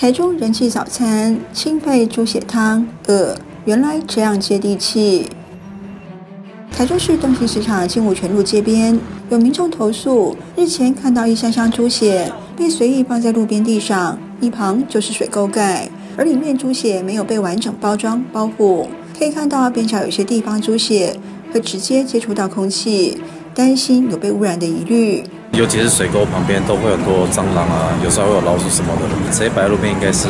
台中人气早餐清肺猪血汤，呃，原来这样接地气。台中市东兴市场金武泉路街边，有民众投诉，日前看到一箱箱猪血被随意放在路边地上，一旁就是水沟盖，而里面猪血没有被完整包装包覆。可以看到边角有些地方猪血会直接接触到空气，担心有被污染的疑虑。尤其是水沟旁边都会很多蟑螂啊，有时候会有老鼠什么的，直接摆在路边应该是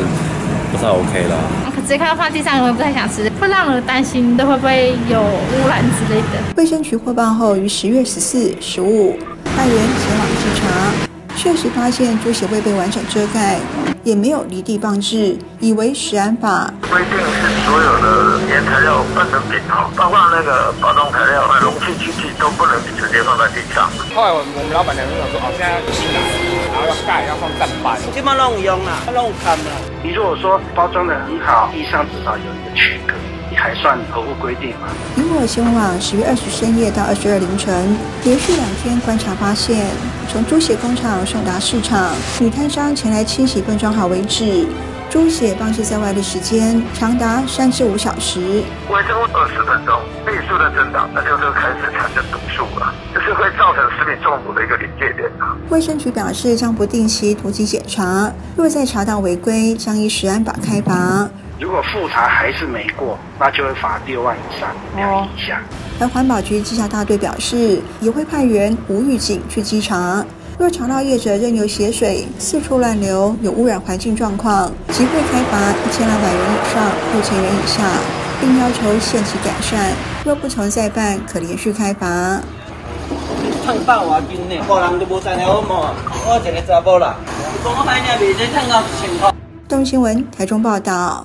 不太 OK 啦。直接看到放地上，我也不太想吃，会让人担心都会不会有污染之类的。卫生局获报后，于十月十四、十五派员前往视察，确实发现猪血未被完整遮盖，也没有离地放置，以为食安法规定是所有的原材料不能给好，包括那个包装材料、容器、器具都不能直接放在地上。后来我们老板娘就说：“哦，现在要新的，然后要盖，要放站板，这么弄用啊，弄看了。你如果说包装的很好，地上至少有一个区隔，你还算合乎规定吗？”苹果新闻网十月二十深夜到二十二凌晨，连续两天观察发现，从猪血工厂送达市场，女摊商前来清洗分装好为止。猪血放置在外的时间长达三至五小时，维生二十分钟，倍数的增长，那就是开始产生毒素了，就是会造成食品中毒的一个临界点啊。卫生局表示，将不定期突击检查，若再查到违规，将依食安法开罚。如果复查还是没过，那就会罚六万以上两以下。而环保局稽查大队表示，也会派员无预警去稽查。若查到业者任由血水四处乱流，有污染环境状况，即会开罚一千两百元以上六千元以下，并要求限期改善。若不从再办，可连续开罚。烫百外斤呢，个人都无在好嘛，我一个查甫啦，讲我歹命未使烫到千块。东新闻台中报道。